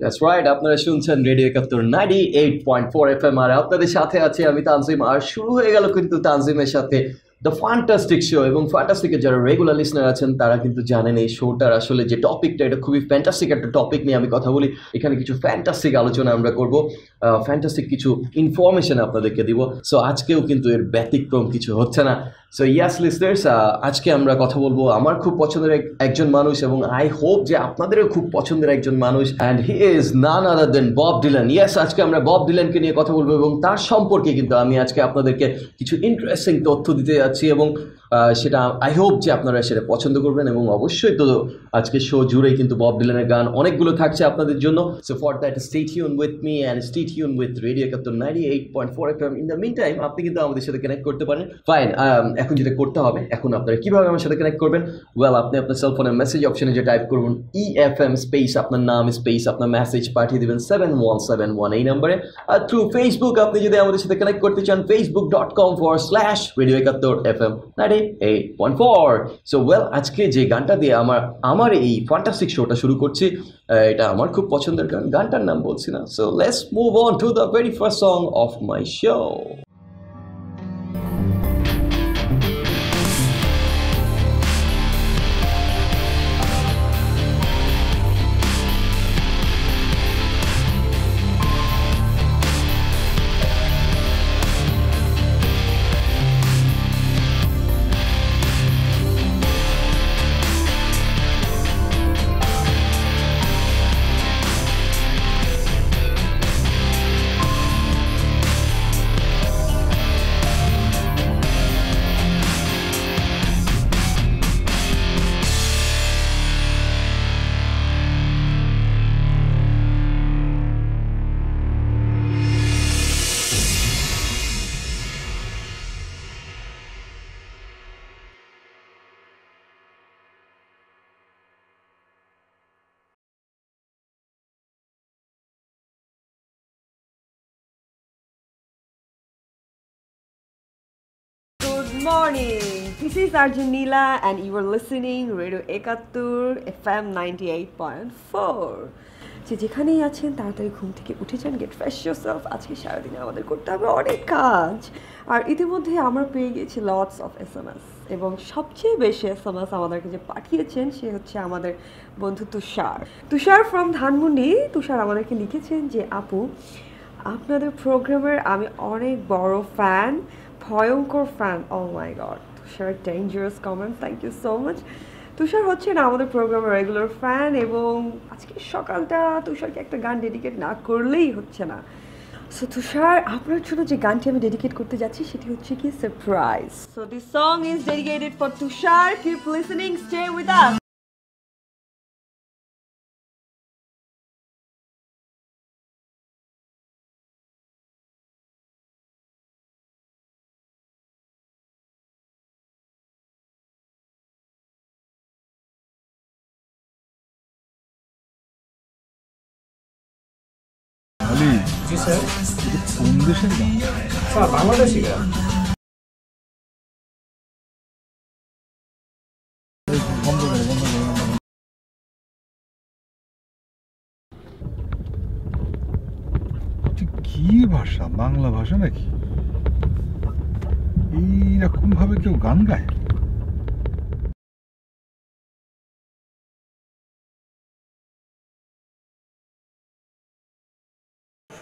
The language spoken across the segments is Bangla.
দ্যাটস রাইট আপনারা শুনছেন radio Ekattor ninety eight point four F M. আর আপনাদের সাথে আছি আমি তানজিম। আর শুরু হয়ে গেল কিন্তু তানজিমের সাথে দ্য ফ্যান্টাস্টিক শো এবং ফ্যান্টাস্টিকের যারা রেগুলার লিসনার আছেন, তারা কিন্তু জানেন এই শোটার আসলে যে টপিকটা এটা খুবই ফ্যান্টাস্টিক একটা টপিক নিয়ে আমি কথা বলি। এখানে কিছু ফ্যান্টাস্টিক আলোচনা আমরা করব। ফ্যান্টাস্টিক কিছু ইনফরমেশন আপনাদেরকে দিব। সো আজকেও কিন্তু এর ব্যতিক্রম কিছু হচ্ছে না। সো ইয়াস লিস্টার্স আজকে আমরা কথা বলব আমার খুব পছন্দের একজন মানুষ এবং আই হোপ যে আপনাদেরও খুব পছন্দের একজন মানুষ। And he is none other than Bob Dylan yes আজকে আমরা বব ডিলানকে নিয়ে কথা বলব এবং তার সম্পর্কে কিন্তু আমি আজকে আপনাদেরকে কিছু ইন্টারেস্টিং তথ্য দিতে যাচ্ছি। এবং সেটা আই হোপ যে আপনারা সেটা পছন্দ করবেন এবং অবশ্যই তো আজকে শো জুড়েই কিন্তু বব ডিলানের গান অনেকগুলো থাকছে আপনাদের জন্য। So for that stay tune with me and stay tune with radio Ekattor ninety eight point four F M in the meantime আপনি কিন্তু আমাদের সাথে কানেক্ট করতে পারেন। ফাইন এখন যেটা করতে হবে, এখন আপনারা কীভাবে আমার সাথে কানেক্ট করবেন? ওয়েল আপনি আপনার সেলফোনের মেসেজ অপশনে যে টাইপ করবেন ই এফ এম স্পেস আপনার নাম স্পেস আপনার মেসেজ পাঠিয়ে দেবেন সেভেন ওয়ান সেভেন ওয়ান এই নাম্বারে আর থ্রু ফেসবুক আপনি যদি আমাদের সাথে কানেক্ট করতে চান Facebook dot com for slash radio Ekattor F M ninety eight four so well আজকে যে গানটা দিয়ে আমার আমার এই ফ্যান্টাস্টিক শোটা শুরু করছি এটা আমার খুব পছন্দের গান। গানটার নাম বলছি না। So let's move on to the very first song of my show is Arjun Neela and you are listening Radio Ekattur FM 98.4. যে যেখানেই আছেন, তাড়াতাড়ি ঘুম থেকে উঠে যান গেট ফ্রেশ yourself আজকে সারাদিনে আমাদের করতে হবে অনেক কাজ। আর ইতিমধ্যে আমরা পেয়ে গেছি lots of S M S এবং সবচেয়ে বেশি এস এম এস আমাদেরকে যে পাঠিয়েছেন, সে হচ্ছে আমাদের বন্ধু তুষার। তুষার ফ্রম ধানমন্ডি। তুষার আমাদেরকে লিখেছেন যে, আপু, আপনাদের প্রোগ্রামের আমি অনেক বড় ফ্যান ভয়ঙ্কর fan oh my God Tushar dangerous comment thank you so much Tushar হচ্ছে না আমাদের প্রোগ্রামের রেগুলার ফ্যান এবং আজকে সকালটা তুষারকে একটা গান ডেডিকেট না করলেই হচ্ছে না। সো তুষার, আপনার জন্য যে গানটি আমি ডেডিকেট করতে যাচ্ছি সেটি হচ্ছে কি? Surprise so this song is dedicated for Tushar. Keep listening stay with us Ali ji sir. কোন দেশের গান? স্যার বাংলাদেশি গান। কি ভাষা? বাংলা ভাষা নাকি? এইরকম ভাবে কেউ গান গায়?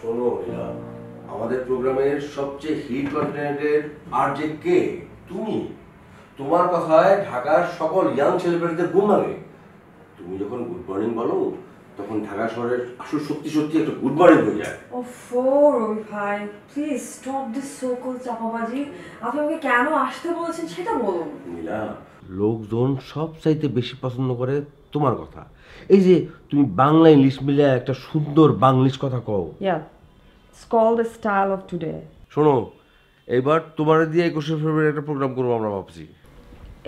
শোনো রিয়া আমাদের প্রোগ্রামের সবচেয়ে হিট কন্টেন্টের আর যে কে? তুমি। তোমার কথায় ঢাকার সকল ইয়াং ছেলেপেলেদের ঘুম ভাঙে। তুমি যখন গুড মর্নিং বলো তখন ঢাকা শহরের আসল সত্যি সত্যি একটা গুড মর্নিং হয়ে যায়। ওফো রবি ভাই please stop this so called চাপাবাজি। আপনি আমাকে কেন আসতে বলছেন সেটা বলুন। নীলা লোকজন সব চাইতে বেশি পছন্দ করে তোমার কথা। এই যে তুমি বাংলা ইংলিশ মিলে একটা সুন্দর বাংলিশ কথা কও। Yeah, it's called the style of today. শোনো এবার তোমার দিয়ে একুশে ফেব্রুয়ারি একটা প্রোগ্রাম করব আমরা ভাবছি।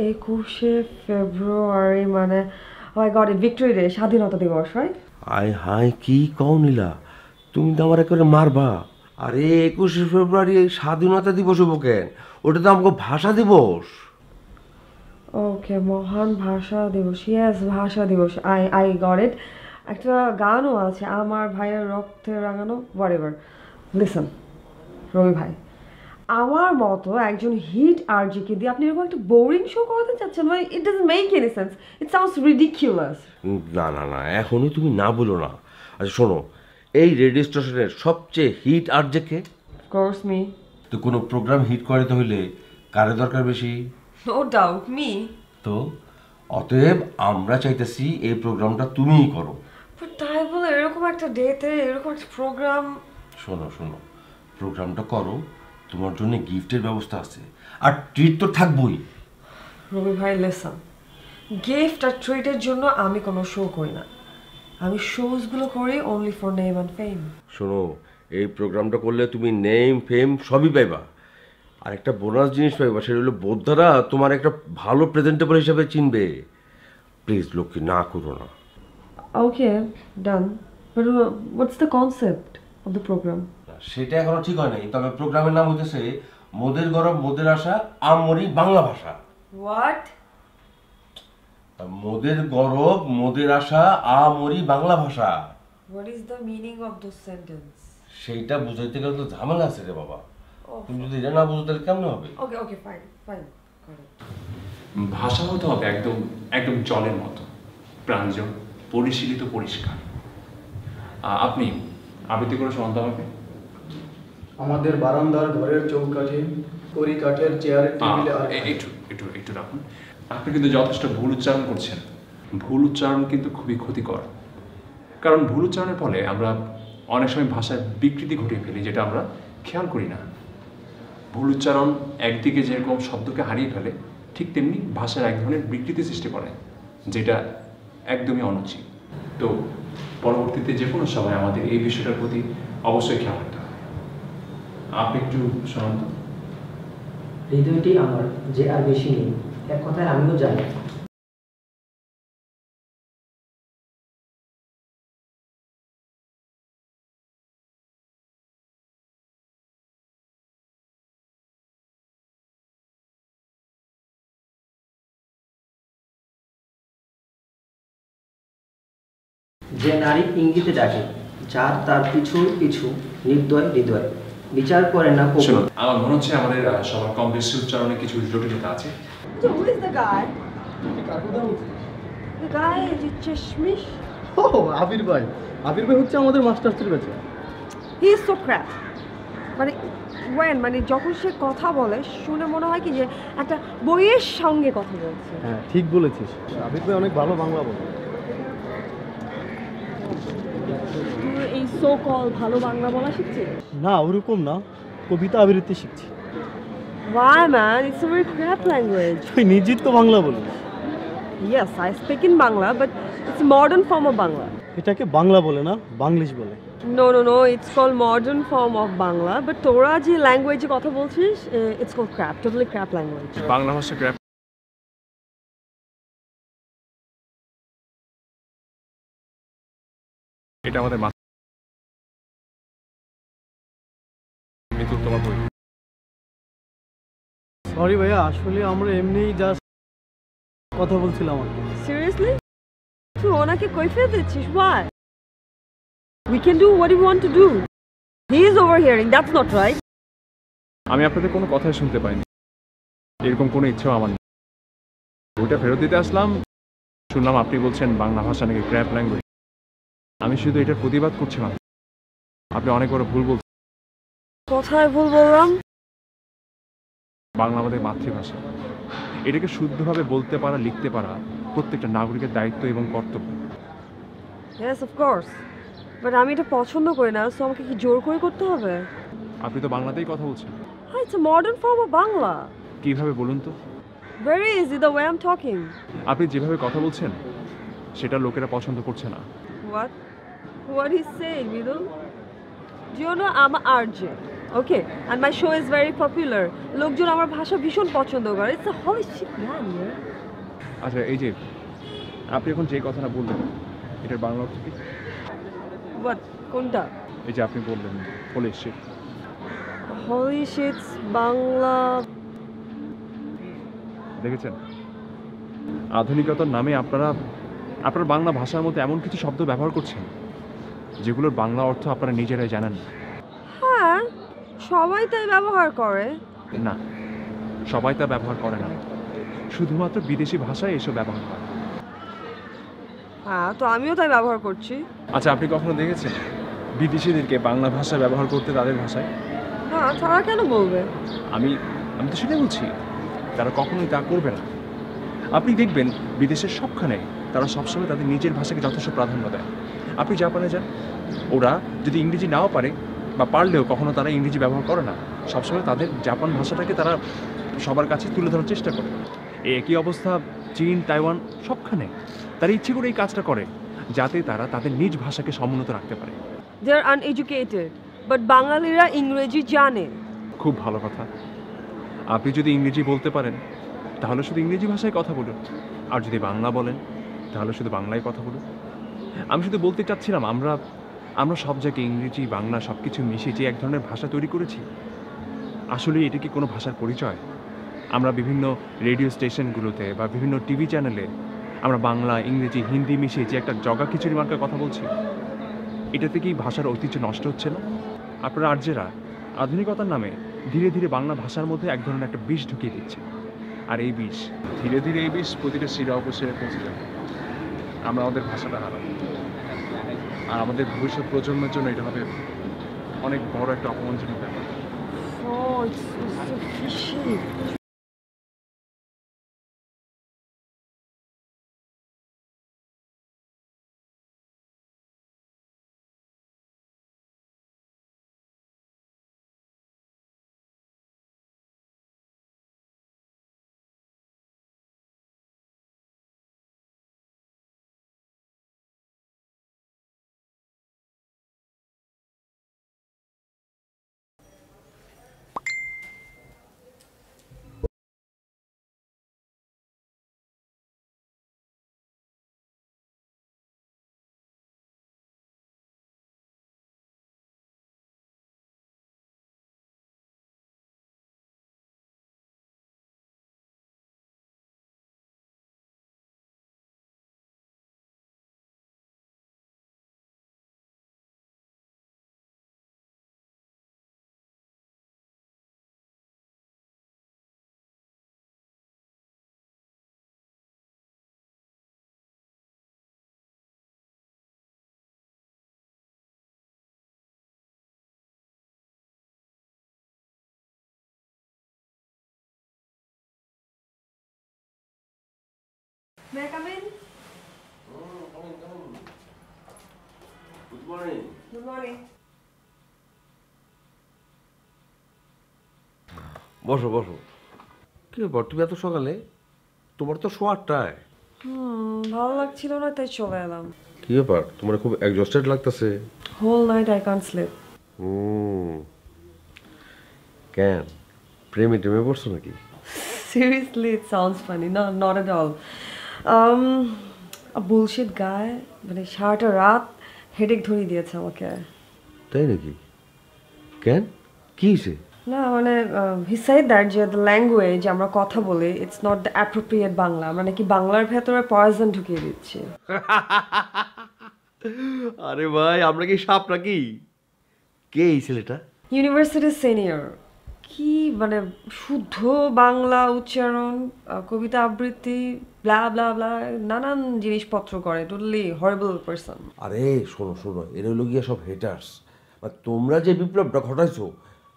একুশে ফেব্রুয়ারি মানে মাই গড ভিক্টোরি ডে স্বাধীনতা দিবস রাইট আয় হায় কি কও নীলা তুমি তো আমার একেবারে মারবা। আরে একুশে ফেব্রুয়ারি স্বাধীনতা দিবস হব কেন? ওটা তো আমাকে ভাষা দিবস। ওকে মহান ভাষা দিবস ইয়েস ভাষা দিবস আই আই গট ইট একটা গানও আছে আমার ভাইয়ের রক্তে রাঙানো হোয়াট লিসন রবি ভাই আমার মতো একজন হিট আরজিকে দিয়ে আপনি এরকম একটা বোরিং শো করাতে চাচ্ছেন? মানে it doesn't make any sense it sounds ridiculous না না না এখনই তুমি না বলো না। আচ্ছা শোনো এই রেডিও স্টেশনের সবচেয়ে হিট আর যে কে কোর্স মি তো কোনো প্রোগ্রাম হিট করাতে হইলে কারে দরকার বেশি? নো ডাউট মি তো অতএব আমরা চাইতেছি এই প্রোগ্রামটা তুমিই করো। তাই বলে এরকম একটা ডেতে এরকম একটা প্রোগ্রাম শোনো শোনো। প্রোগ্রামটা করো তোমার জন্য গিফটের ব্যবস্থা আছে। আর ট্রিট তো থাকবই। রবি ভাই লেসন গিফট আর ট্রিটের জন্য আমি কোনো শো করি না। আমি শোজগুলো করি only for name and fame শোনো এই প্রোগ্রামটা করলে তুমি নেম ফেম সবই পাইবা। আর একটা বোনাস জিনিস পাইবা সেটা হলো বোদ্ধারা তোমার একটা ভালো প্রেজেন্টেবল হিসাবে চিনবে। প্লিজ লক্ষ্মী না করো না। Okay done but what's the concept of the program সেটা এখনও ঠিক হয় নাই তবে প্রোগ্রামের নাম হইতেছে মোদের গরব মোদের আশা আমরি বাংলা ভাষা। হোয়াট মোদের গরব মোদের আশা আমরি বাংলা ভাষা। What is the meaning of the sentence সেইটা বুঝাইতে গেলে তো ঝামেলা আছে রে বাবা। তুমি যদি এটা না বুঝো তাহলে কেমন হবে? ওকে ওকে ফাইন ফাইন ভাষা হতে হবে একদম একদম জলের মতো। প্রাঞ্জল পরিশীলিত পরিষ্কার। আপনি আবৃত্তি করে শোনাতে আমাকে। আমাদের বারান্দার ঘরের চৌকাঠে কড়ি কাঠের চেয়ারে টেবিলে আর একটু একটু একটু রাখুন। আপনি কিন্তু যথেষ্ট ভুল উচ্চারণ করছেন। ভুল উচ্চারণ কিন্তু খুবই ক্ষতিকর। কারণ ভুল উচ্চারণের ফলে আমরা অনেক সময় ভাষায় বিকৃতি ঘটিয়ে ফেলি যেটা আমরা খেয়াল করি না। ভুল উচ্চারণ একদিকে যেরকম শব্দকে হারিয়ে ফেলে ঠিক তেমনি ভাষার এক ধরনের বিকৃতি সৃষ্টি করে যেটা একদমই অনুচিত। তো পরবর্তীতে যে কোনো সময় আমাদের এই বিষয়টার প্রতি অবশ্যই খেয়াল রাখতে হবে। আপনি একটু শোনান হৃদয়টি আমার যে আর বেশি নেই, এক কথায় আমিও জানি। নারী ইঙ্গিতে ডাকে যার তার পিছু পিছু নির্দয় হৃদয়। বিচার করে না। আমার মনে হচ্ছে আমাদের সবার কম বেশি উচ্চারণে কিছু জটিলতা আছে। So who is the guy? The guy যে চশমিশ ও আবির ভাই। আবির ভাই হচ্ছে আমাদের মাস্টার্সের ব্যাচে হি ইজ সো ক্র্যাপ মানে ওয়েন মানে যখন সে কথা বলে শুনে মনে হয় কি যে একটা বইয়ের সঙ্গে কথা বলছে। হ্যাঁ ঠিক বলেছিস। আবির ভাই অনেক ভালো বাংলা বলে তুই এই সো কল ভালো বাংলা বলা শিখছিস না ওরকম না কবিতা আবৃত্তি শিখছি Why man? It's a very crap language. তুই নিজের তো বাংলা বলিস Yes, I speak in Bangla, but it's a modern form of Bangla. এটাকে বাংলা বলে না বাংলিশ বলে No, no, no, it's called modern form of Bangla, but তোরা যে language কথা বলছিস, eh, it's called crap, totally crap language. Bangla ভাষা গ্র্যাপ এটা আমাদের মা- সরি ভাইয়া আসলে আমরা এমনিই জাস্ট কথা বলছিলাম আর। Seriously? তুই ওনাকে কৈফিয়ত দিচ্ছিস? Why? We can do what we want to do. He is overhearing, that's not right. আমি আপনাদের কোনো কথাই শুনতে পাইনি এরকম কোনো ইচ্ছাও আমার নেই বইটা ফেরত দিতে আসলাম শুনলাম আপনি বলছেন বাংলা ভাষা নাকি ক্র্যাপ ল্যাঙ্গুয়েজ আমি শুধু এটার প্রতিবাদ করছিলাম আপনি অনেক বড় ভুল বলছেন কোথায় ভুল বললাম? বাংলা আমাদের মাতৃভাষা এটাকে শুদ্ধভাবে বলতে পারা লিখতে পারা প্রত্যেকটা নাগরিকের দায়িত্ব এবং কর্তব্য Yes, of course. But আমি এটা পছন্দ করি না, so আমাকে কি জোর করে করতে হবে? আপনি তো বাংলাতেই কথা বলছেন it's a modern form of Bangla. কীভাবে বলুন তো Very easy, the way I'm talking. আপনি যেভাবে কথা বলছেন সেটা লোকেরা পছন্দ করছে না What? What he's saying, Vidul? Do you know I'm a RJ? My show is show popular লোকজন আমার ভাষা ভীষণ পছন্দ করে। A holy shit man, আচ্ছা এই যে আপনি এখন যে কথাটা বললেন এটার বাংলা অর্থ কি? What? কোনটা? এই যে আপনি বললেন হোলি শিট বাংলা। দেখেছেন? আধুনিকতার নামে আপনারা আপনারা বাংলা ভাষার মধ্যে এমন কিছু শব্দ ব্যবহার করছেন যেগুলোর বাংলা অর্থ আপনারা নিজেরাই জানেন হ্যাঁ সবাই তাই ব্যবহার করে? না সবাই তা ব্যবহার করে না। শুধুমাত্র বিদেশি ভাষায় এসব ব্যবহার করে হ্যাঁ তো আমিও তাই ব্যবহার করছি। আচ্ছা আপনি কখনো দেখেছেন বিদেশিদেরকে বাংলা ভাষা ব্যবহার করতে তাদের ভাষায়? হ্যাঁ তারা কেন বলবে? আমি আমি তো সেটাই বলছি তারা কখনোই তা করবে না। আপনি দেখবেন বিদেশের সবখানে তারা সবসময় তাদের নিজের ভাষাকে যথেষ্ট প্রাধান্য দেয়। আপনি জাপানে যান ওরা যদি ইংরেজি নাও পারে বা পারলেও কখনো তারা ইংরেজি ব্যবহার করে না। সবসময় তাদের জাপান ভাষাটাকে তারা সবার কাছে তুলে ধরার চেষ্টা করে। এই একই অবস্থা চীন তাইওয়ান সবখানে। তারা ইচ্ছে করে এই কাজটা করে যাতে তারা তাদের নিজ ভাষাকে সমুন্নত রাখতে পারে। দে আর আনএডুকেটেড বাট বাঙালিরা ইংরেজি জানে। খুব ভালো কথা। আপনি যদি ইংরেজি বলতে পারেন তাহলে শুধু ইংরেজি ভাষায় কথা বলুন। আর যদি বাংলা বলেন তাহলে শুধু বাংলায় কথা বলুন। আমি শুধু বলতে চাচ্ছিলাম আমরা আমরা সব জায়গায় ইংরেজি, বাংলা সব কিছু মিশিয়ে যে এক ধরনের ভাষা তৈরি করেছি, আসলে এটা কি কোনো ভাষার পরিচয়? আমরা বিভিন্ন রেডিও স্টেশনগুলোতে বা বিভিন্ন টিভি চ্যানেলে আমরা বাংলা, ইংরেজি, হিন্দি মিশিয়ে যে একটা জগা খিচুড়ি মার্কার কথা বলছি এটাতে কি ভাষার ঐতিহ্য নষ্ট হচ্ছে না? আপনারা আর্যেরা আধুনিকতার নামে ধীরে ধীরে বাংলা ভাষার মধ্যে এক ধরনের একটা বিষ ঢুকিয়ে দিচ্ছে। আর এই বিষ, ধীরে ধীরে এই বিষ প্রতিটা শিরা উপশিরে পৌঁছে যাবে। আমরা আমাদের ভাষাটা হারাবো। আর আমাদের ভবিষ্যৎ প্রজন্মের জন্য এটা হবে অনেক বড় একটা অপমানজনক ব্যাপার। Oh, it's so, so fishy. May I come in? Good morning Good morning. বসো বসো কি ব্যাপার তুমি এত সকালে তোমার তো শো আটটায় হুম ভালো লাগছিল না তাই চলে এলাম কি ব্যাপার তোমার খুব এক্সস্টেড লাগতেছে whole night I can't sleep hmm কেন প্রেমে টেমে পড়ছো নাকি Seriously, it sounds funny. No, not at all. Um, a bullshit মানে সারাটা রাত হেডেক ধরিয়ে দিয়েছে আমাকে। তাই নাকি? কেন? কি হয়েছে? না মানে হি সাইড দ্যাট যে দ্য ল্যাঙ্গুয়েজ আমরা কথা বলি it's not the appropriate Bangla. আমরা নাকি বাংলার ভেতরে পয়জন ঢুকিয়ে দিচ্ছি। আরে ভাই আমরা কি সাপ নাকি? কে এই ছেলেটা? ইউনিভার্সিটির সিনিয়র কি মানে শুদ্ধ বাংলা উচ্চারণ কবিতা আবৃত্তি ব্লা ব্লা ব্লা নানান জিনিসপত্র করে টোটালি হরেবল পারসন আরে শোনো শোনো এর হলো গিয়ে সব হেটার্স মানে তোমরা যে বিপ্লবটা ঘটাইছো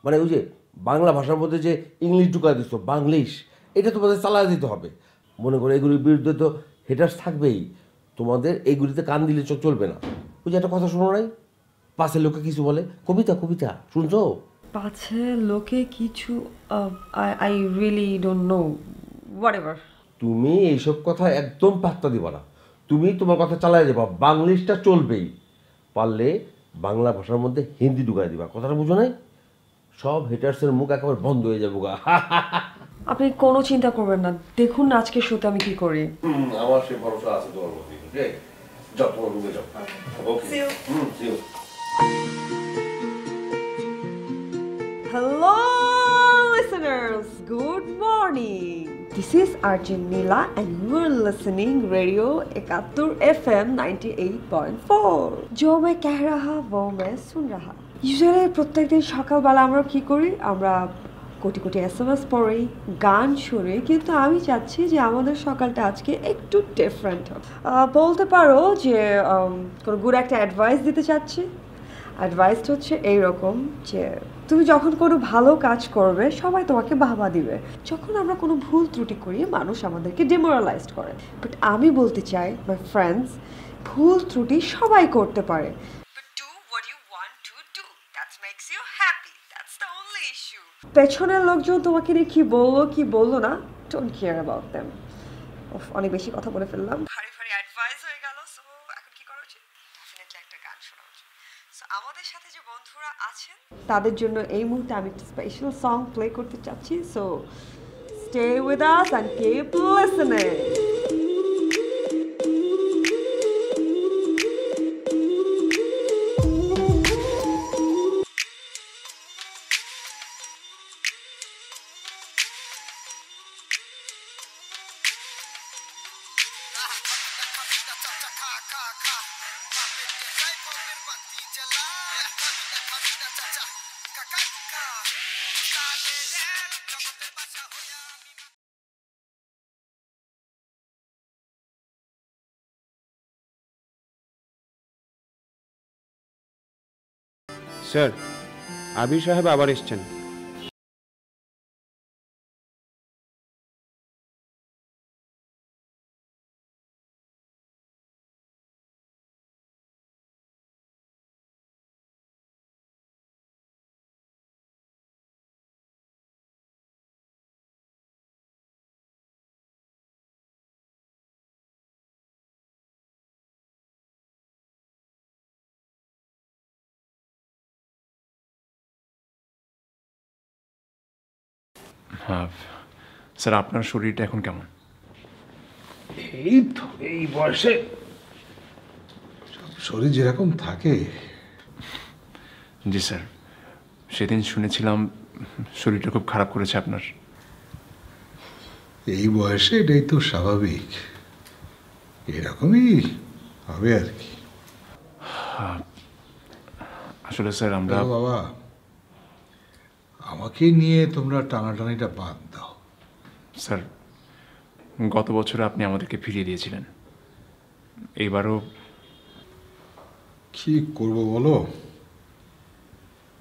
মানে ওই যে বাংলা ভাষার মধ্যে যে ইংলিশ ঢুকাই দিচ্ছ বাংলিশ এটা তোমাদের চালায় দিতে হবে। মনে করো এগুলির বিরুদ্ধে তো হেটার্স থাকবেই। তোমাদের এইগুলিতে কান দিলে চলবে না। ওই যে একটা কথা শোনো নাই? পাশের লোকে কিছু বলে। কবিতা কবিতা শুনছো? পাছে লোকে কিছু I really don't know whatever তুমি এইসব কথা একদম পাত্তা দিবা না। তুমি তোমার কথা চালাই যাবা। বাংলিশটা চলবেই। পারলে বাংলা ভাষার মধ্যে হিন্দি ঢুকাই দিবা। কথাটা বুঝো নাই? সব হেটার্সের মুখ একেবারে বন্ধ হয়ে যাব গা। আপনি কোনো চিন্তা করবেন না। দেখুন আজকে শোতে আমি কি করি। আমার সে ভরসা আছে তোমার মধ্যে ওকে যাও তোমার রুমে যাও। Okay hmm hello listeners, good morning. This is Arjun Nila and you are listening Radio Ekatur FM 98.4. जो मैं कह रहा वो मैं सुन रहा ইউজুয়ালি প্রত্যেকদিন সকালবেলা আমরা কি করি আমরা crore crore S M S পড়ি গান শুনি কিন্তু আমি চাচ্ছি যে আমাদের সকালটা আজকে একটু ডিফারেন্ট হোক আহ, বলতে পারো যে উম, কোনো গুড একটা অ্যাডভাইস দিতে চাচ্ছি অ্যাডভাইসটা হচ্ছে এইরকম যে তুমি যখন কোনো ভালো কাজ করবে সবাই তোমাকে বাহবা দিবে। যখন আমরা কোনো ভুল ত্রুটি করি মানুষ আমাদেরকে ডেমোরালাইজড করে। বাট আমি বলতে চাই মাই ফ্রেন্ডস ভুল ত্রুটি সবাই করতে পারে। পেছনের লোকজন তোমাকে নিয়ে কি বলল কি বলল না ডোন্ট কেয়ার অ্যাবাউট দেম অনেক বেশি কথা বলে ফেললাম ভারী ভারী অ্যাডভাইস হয়ে গেল সো এখন কি করা উচিত ডেফিনেটলি একটা গান শোনা উচিত সো আমাদের সাথে যে বন্ধুরা আছেন তাদের জন্য এই মুহূর্তে আমি একটা স্পেশাল সং প্লে করতে চাচ্ছি so stay with us and keep listening sir Abir সাহেব আবার এসছেন। স্যার আপনার শরীরটা এখন কেমন? এই তো এই বয়সে। শরীর যেরকম থাকে। জি স্যার সেদিন শুনেছিলাম শরীরটা খুব খারাপ করেছে আপনার। এই বয়সে এটাই তো স্বাভাবিক। এরকমই হবে আর কি। আসলে স্যার আমরা বাবা আমাকে নিয়ে তোমরা টানাটানিটা বাদ দাও। স্যার, গত বছর আপনি আমাদেরকে ফিরিয়ে দিয়েছিলেন। এইবারও কি করব বলো?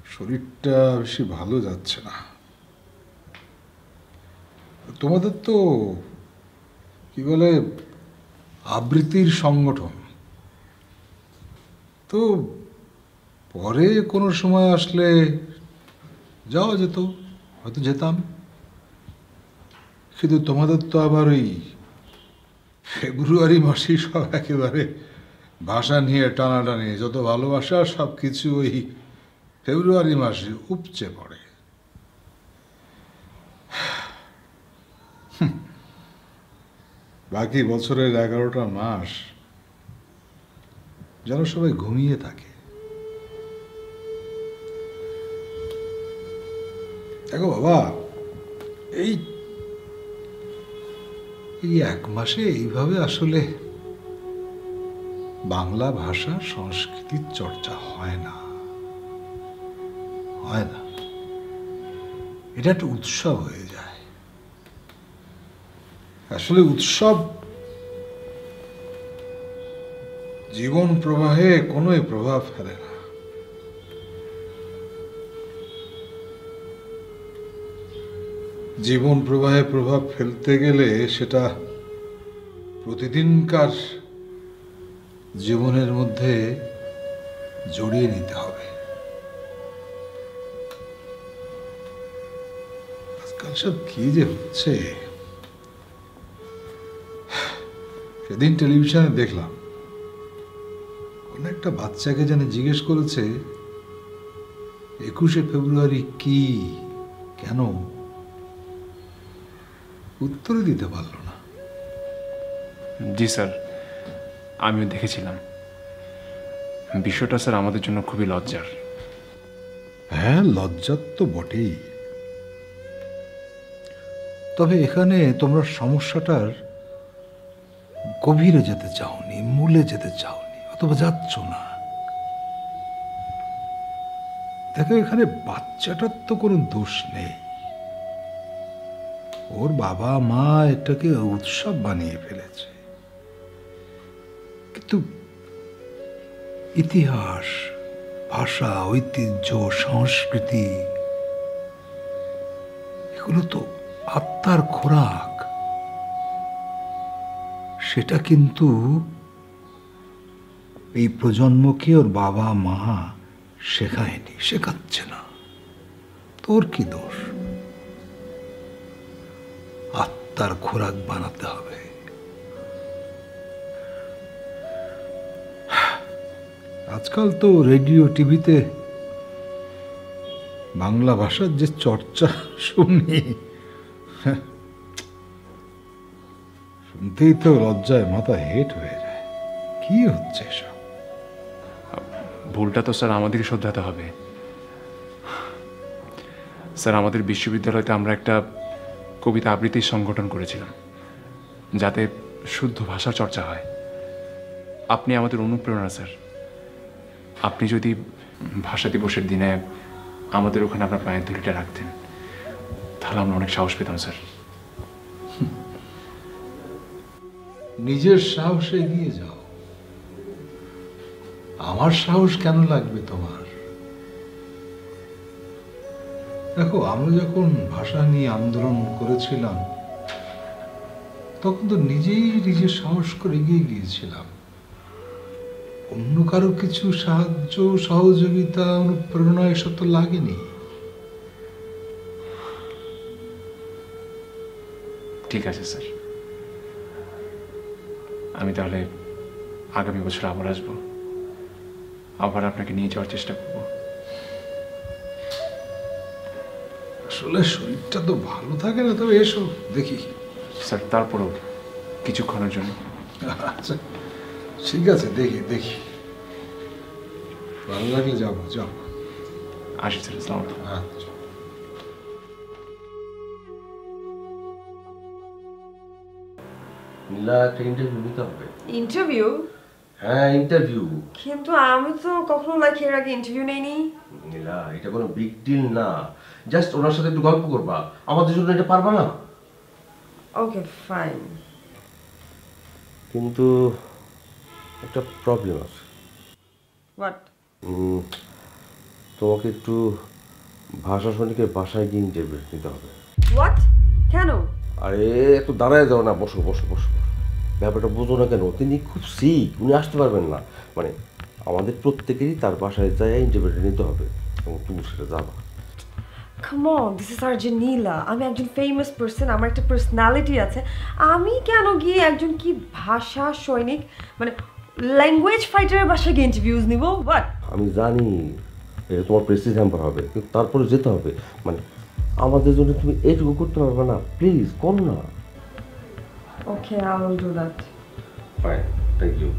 শরীরটা বেশি ভালো যাচ্ছে না। তোমাদের তো কি বলে, আবৃত্তির সংগঠন। তো পরে কোনো সময় আসলে যাওয়া যেত, হয়তো যেতাম। কিন্তু তোমাদের তো আবার ওই ফেব্রুয়ারি মাসেই সব একেবারে ভাষা নিয়ে টানাটানি, যত ভালোবাসা সব কিছু ওই ফেব্রুয়ারি মাসে উপচে পড়ে। বাকি বছরের এগারোটা মাস যেন সবাই ঘুমিয়ে থাকে দেখো বাবা, এই এই এক মাসে এইভাবে আসলে বাংলা ভাষা সংস্কৃতির চর্চা হয় না। হয় না। এটা একটা উৎসব হয়ে যায়। আসলে উৎসব জীবন প্রবাহে কোনো প্রভাব ফেলে না। জীবন প্রবাহে প্রভাব ফেলতে গেলে সেটা প্রতিদিনকার জীবনের মধ্যে জড়িয়ে নিতে হবে। আজকাল সব কি যে হচ্ছে? সেদিন টেলিভিশনে দেখলাম, কোন একটা বাচ্চাকে যেন জিজ্ঞেস করেছে, একুশে ফেব্রুয়ারি কি, কেন? উত্তরই দিতে পারল না। জি স্যার আমিও দেখেছিলাম। বিষয়টা স্যার আমাদের জন্য খুবই লজ্জার। হ্যাঁ লজ্জার তো বটেই। তবে এখানে তোমরা সমস্যাটার গভীরে যেতে চাওনি মূলে যেতে চাওনি অথবা যাচ্ছ না। দেখো এখানে বাচ্চাটার তো কোনো দোষ নেই। ওর বাবা মা এটাকে উৎসব বানিয়ে ফেলেছে। কিন্তু ইতিহাস, ভাষা, ঐতিহ্য, সংস্কৃতি, এগুলো তো আত্মার খোরাক। সেটা কিন্তু এই প্রজন্মকে ওর বাবা মা শেখায়নি, শেখাচ্ছে না। তোর কি দোষ? আত্মার খোরাক বানাতে হবে। আজকাল তো রেডিও, টিভিতে বাংলা ভাষার যে চর্চা, শুনি, শুনতেই তো লজ্জায় মাথা হেট হয়ে যায়। কি হচ্ছে এসব? ভুলটা তো স্যার আমাদেরই শোধরাতে হবে। স্যার, আমাদের বিশ্ববিদ্যালয়তে আমরা একটা কবিতা আবৃত্তির সংগঠন করেছিলাম, যাতে শুদ্ধ ভাষা চর্চা হয়। আপনি আমাদের অনুপ্রেরণা, স্যার। আপনি যদি ভাষা দিবসের দিনে আমাদের ওখানে আপনার পায়ের ধুলিটা রাখতেন, তাহলে আমরা অনেক সাহস পেতাম, স্যার। নিজের সাহসে এগিয়ে যাও। আমার সাহস কেন লাগবে তোমার? দেখো আমরা যখন ভাষা নিয়ে আন্দোলন করেছিলাম, তখন তো নিজেই নিজের সাহস করে এগিয়ে গিয়েছিলাম। অন্য কারও কিছু সাহায্য, সহযোগিতা অনুপ্রেরণা এসব তো লাগেনি। ঠিক আছে, স্যার। আমি তাহলে আগামী বছর আবার আসব। আবার আপনাকে নিয়ে যাওয়ার চেষ্টা করব। আসলে শরীরটা তো ভালো থাকে না তবে এসো দেখি। স্যার তারপরেও কিছুক্ষণের জন্য। আচ্ছা ঠিক আছে দেখি দেখি। ভালো লাগলে যাব যাব আসি স্যার আসসালামু আচ্ছা। নীলা একটা ইন্টারভিউ নিতে হবে। ইন্টারভিউ হ্যাঁ ইন্টারভিউ কিন্তু আমি তো কখনো লাইক এর আগে ইন্টারভিউ নেইনি। নীলা এটা কোনো বিগ ডিল না। জাস্ট ওনার সাথে একটু গল্প করবা। আমাদের জন্য এটা পারবা না? ওকে ফাইন কিন্তু একটা প্রবলেম আছে। হোয়াট তোমাকে একটু ভাষা সৈনিকের বাসায় গিয়ে ইন্টারভিউ নিতে হবে। হোয়াট কেন? আরে একটু দাঁড়ায় যাও না বসো বসো বসো বসো। ব্যাপারটা বুঝো না কেন তিনি খুব সিক উনি আসতে পারবেন না। মানে আমাদের প্রত্যেকেরই তার বাসায় যায় ইন্টারভিউটা নিতে হবে এবং তুমি সেটা যাবা। Come on this is urgent Nila আমি একজন ফেমাস পার্সন আমার একটা পার্সোনালিটি আছে। আমি কেন গিয়ে একজন কি ভাষা সৈনিক মানে ল্যাঙ্গুয়েজ ফাইটারের বাসায় গিয়ে ইন্টারভিউজ নিব? হোয়াট আমি জানি এটা তোমার প্রেসিড হ্যাম্পার হবে কিন্তু তারপরে যেতে হবে। মানে আমাদের জন্য তুমি এইটুকু করতে পারবে না প্লিজ করো না। Okay I will do that fine thank you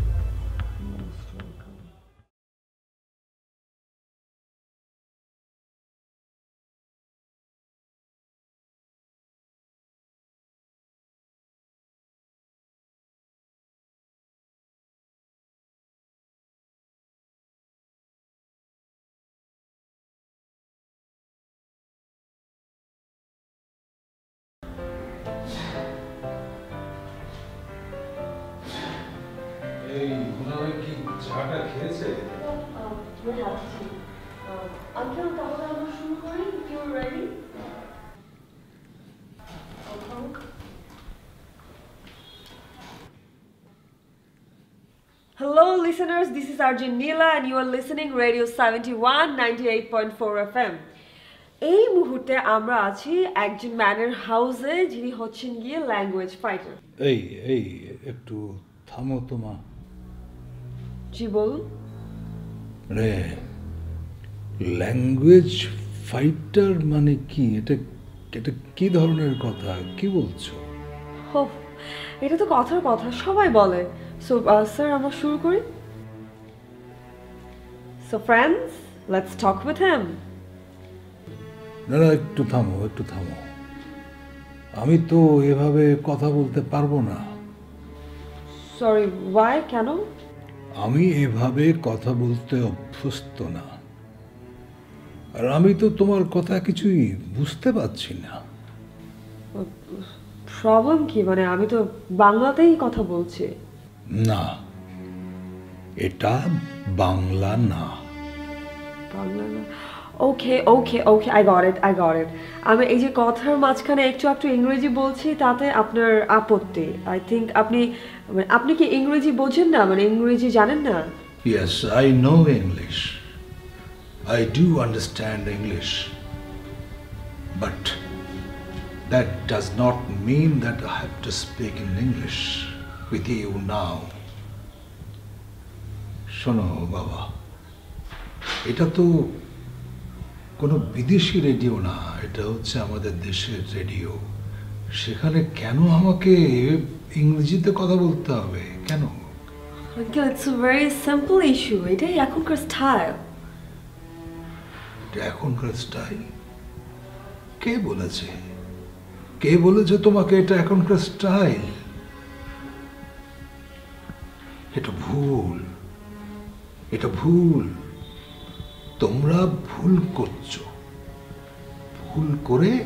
This is Arjun Neela, and you are listening Radio 71 98.4 FM. এই মুহূর্তে আমরা আছি একজন ম্যানের হাউসে যিনি হচ্ছেন গিয়ে ল্যাঙ্গুয়েজ ফাইটার এই এই একটু থামো তোমা। জি বলুন। রে ল্যাঙ্গুয়েজ ফাইটার মানে কি? এটা এটা কি ধরনের কথা? কি বলছো? এটা তো কথার কথা সবাই বলে। সো স্যার আমরা শুরু করি। So friends let's talk with him না না একটু থামো একটু থামো। আমি তো এভাবে কথা বলতে পারব না। সরি ওয়াই কেন? আমি এভাবে কথা বলতে অভ্যস্ত না। আর আমি তো তোমার কথা কিছুই বুঝতে পারছি না। প্রবলেম কি? মানে আমি তো বাংলাতেই কথা বলছি। না। এটা বাংলা না বাংলা না okay okay okay I got it I got it আমি এই যে কথার মাঝখানে একটু একটু ইংরেজি বলছি তাতে আপনার আপত্তি আই থিঙ্ক আপনি মানে আপনি কি ইংরেজি বোঝেন না মানে ইংরেজি জানেন না yes I know English. I do understand English. But that does not mean that I have to speak in English with you now. শোনো বাবা এটা তো কোনো বিদেশি রেডিও না এটা হচ্ছে আমাদের দেশের রেডিও। সেখানে কেন আমাকে ইংরেজিতে কথা বলতে হবে? কেন? Uncle it's a very simple issue এটাই এখনকার স্টাইল এটা এখনকার স্টাইল কে বলেছে? কে বলেছে তোমাকে এটা এখনকার স্টাইল এটা ভুল। এটা ভুল। তোমরা ভুল করছ। ভুল করে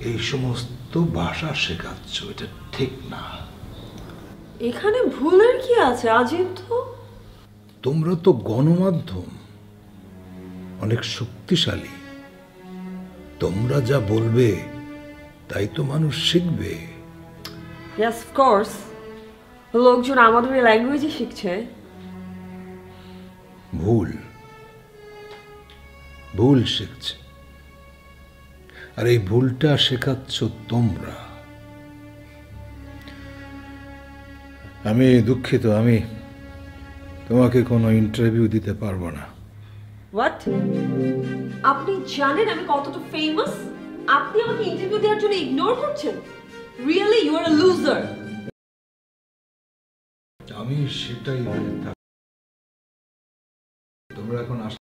এই সমস্ত ভাষা শেখাচ্ছ এটা ঠিক না। এখানে ভুলের কি আছে আজিব তো? তোমরা তো গণমাধ্যম অনেক শক্তিশালী। তোমরা যা বলবে তাই তো মানুষ শিখবে। ইয়েস কোর্স লোকজন আমাদের এই ল্যাঙ্গুয়েজই শিখছে। ভুল। ভুল শিখছে। আর এই ভুলটা শেখাচ্ছ তোমরা। আমি দুঃখিত আমি তোমাকে কোনো ইন্টারভিউ দিতে পারব না। হোয়াট আপনি জানেন আমি কতটা ফেমাস আপনি আমাকে ইন্টারভিউ দেওয়ার জন্য ইগনোর করছেন? Really you are a loser আমি সেটাই তোমরা এখন আস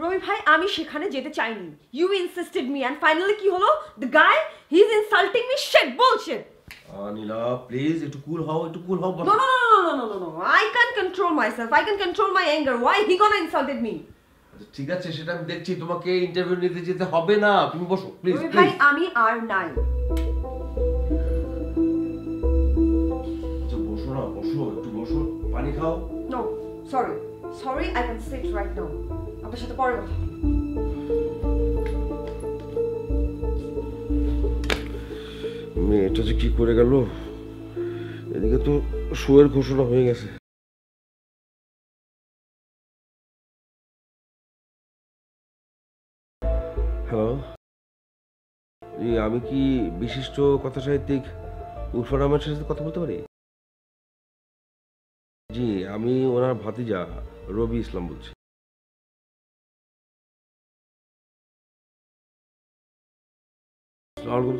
রবি ভাই, আমি সেখানে যেতে চাইনি। You insisted me and finally কি হলো? The guy he is insulting me shit bullshit Nila please একটু কুল হও একটু কুল হও No, no, no, no, no, no, no, no. I can't control myself. I can control my anger. Why he gonna insulted me? আচ্ছা, ঠিক আছে সেটা আমি দেখছি তোমাকে ইন্টারভিউ নিতে যেতে হবে না তুমি বসো প্লিজ ভাই আমি আর নাই আচ্ছা বসো না বসো একটু বসো পানি খাও no sorry sorry I can sit right now আপনার সাথে পরে কথা মেয়েটা যে কি করে গেল? এদিকে তো শোয়ের ঘোষণা হয়ে গেছে। হ্যালো আমি কি বিশিষ্ট কথা সাহিত্যিক উরফান আহমেদের সাথে কথা বলতে পারি? জি, আমি ওনার ভাতিজা, রবি ইসলাম বলছি।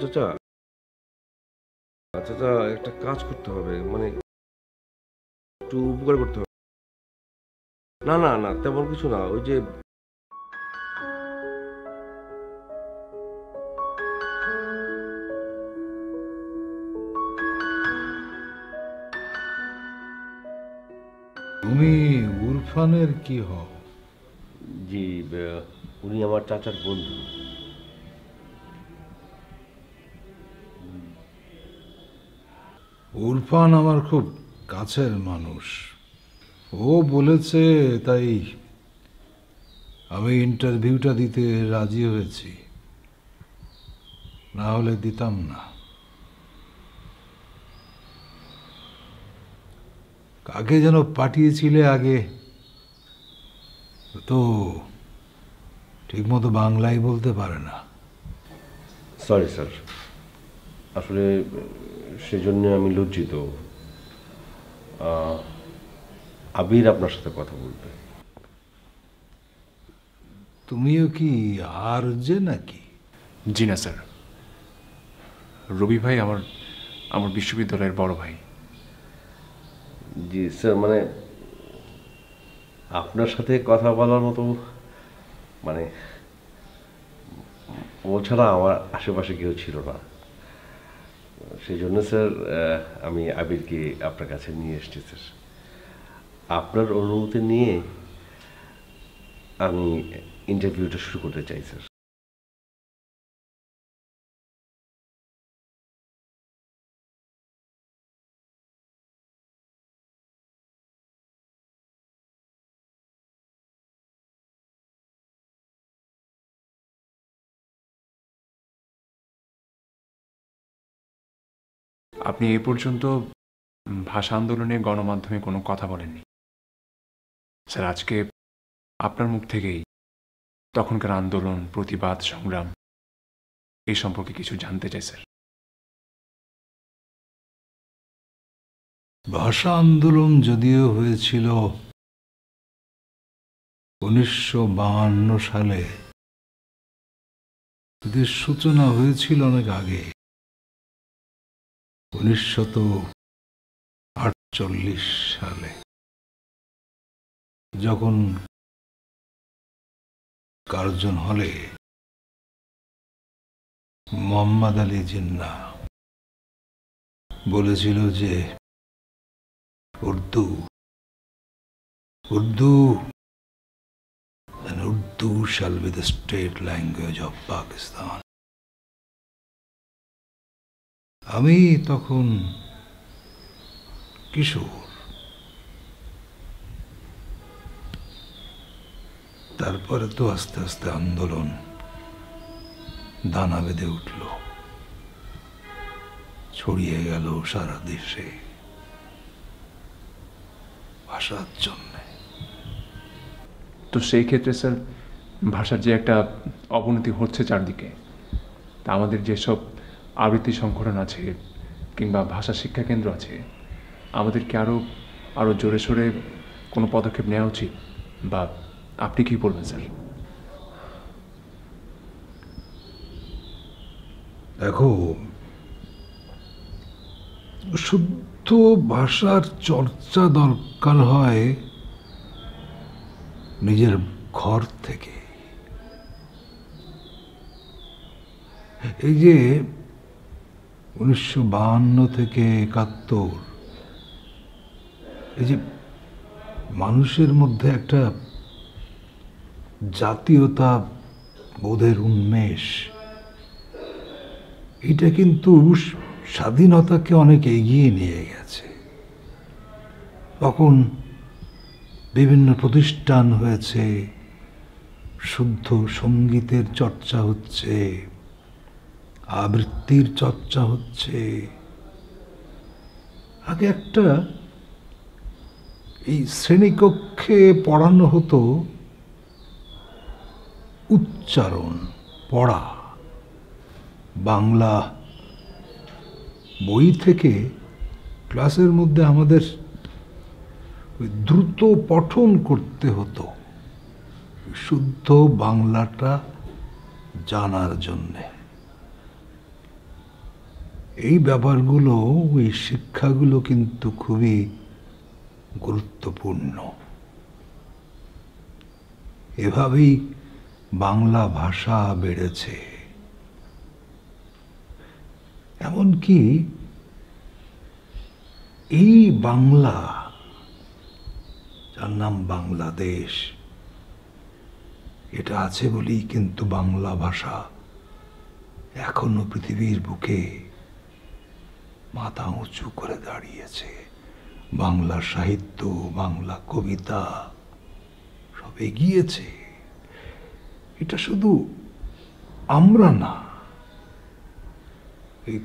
চাচা। চাচা একটা কাজ করতে হবে মানে একটু উপকার করতে হবে। না না না তেমন কিছু না ওই যে তুমি উরফানের কি হও? জি উনি আমার চাচার বন্ধু। উরফান আমার খুব কাছের মানুষ। ও বলেছে, তাই আমি ইন্টারভিউটা দিতে রাজি হয়েছি। না হলে দিতাম না। কাকে যেন পাঠিয়েছিলে আগে? তো ঠিকমতো বাংলায় বলতে পারে না। সরি স্যার আসলে সেজন্য আমি লজ্জিত। আহ, আবির আপনার সাথে কথা বলবে তুমিও কি আর যে নাকি? জি না স্যার। রবি ভাই আমার আমার বিশ্ববিদ্যালয়ের বড় ভাই। জি স্যার মানে আপনার সাথে কথা বলার মতো মানে ও ছাড়া আমার আশেপাশে কেউ ছিল না। সেই জন্য স্যার আমি আবিরকে আপনার কাছে নিয়ে এসেছি, স্যার। আপনার অনুমতি নিয়ে আমি ইন্টারভিউটা শুরু করতে চাই, স্যার। আপনি এ পর্যন্ত ভাষা আন্দোলনে গণমাধ্যমে কোনো কথা বলেননি। স্যার, আজকে আপনার মুখ থেকেই তখনকার আন্দোলন, প্রতিবাদ, সংগ্রাম এই সম্পর্কে কিছু জানতে চাই, স্যার। ভাষা আন্দোলন যদিও হয়েছিল উনিশশো সালে সূচনা হয়েছিল অনেক আগে। উনিশশত আটচল্লিশ সালে যখন কার্জন হলে মোহাম্মদ আলী জিন্না বলেছিল যে, Urdu Urdu Urdu shall be the state language of Pakistan. আমি তখন কিশোর। তারপরে তো আস্তে আস্তে আন্দোলন দানা বেঁধে উঠল। ছড়িয়ে গেল সারা দেশে ভাষার জন্যে। তো সেই ক্ষেত্রে স্যার, ভাষার যে একটা অবনতি হচ্ছে চারদিকে, তা আমাদের যেসব আবৃত্তি সংগঠন আছে কিংবা ভাষা শিক্ষা কেন্দ্র আছে। আমাদেরকে আরও আরও জোরে সোরে কোনো পদক্ষেপ নেওয়া উচিত বা আপনি কি বলবেন, স্যার? দেখো, শুদ্ধ ভাষার চর্চা দরকার হয় নিজের ঘর থেকে। এই যে উনিশশো বাহান্ন থেকে একাত্তর। এই যে মানুষের মধ্যে একটা জাতীয়তা বোধের উন্মেষ, এটা কিন্তু স্বাধীনতাকে অনেক এগিয়ে নিয়ে গেছে। তখন বিভিন্ন প্রতিষ্ঠান হয়েছে, শুদ্ধ সঙ্গীতের চর্চা হচ্ছে আবৃত্তির চর্চা হচ্ছে। আগে একটা এই শ্রেণীকক্ষে পড়ানো হতো উচ্চারণ, পড়া। বাংলা বই থেকে ক্লাসের মধ্যে আমাদের দ্রুত পঠন করতে হতো, শুদ্ধ বাংলাটা জানার জন্যে। এই ব্যাপারগুলো ওই শিক্ষাগুলো কিন্তু খুবই গুরুত্বপূর্ণ। এভাবেই বাংলা ভাষা বেড়েছে। এমনকি এই বাংলা, যার নাম বাংলাদেশ, এটা আছে বলেই কিন্তু বাংলা ভাষা এখনও পৃথিবীর বুকে মাথা উঁচু করে দাঁড়িয়েছে। বাংলা সাহিত্য, বাংলা কবিতা সব এগিয়েছে। এটা শুধু আমরা না, এই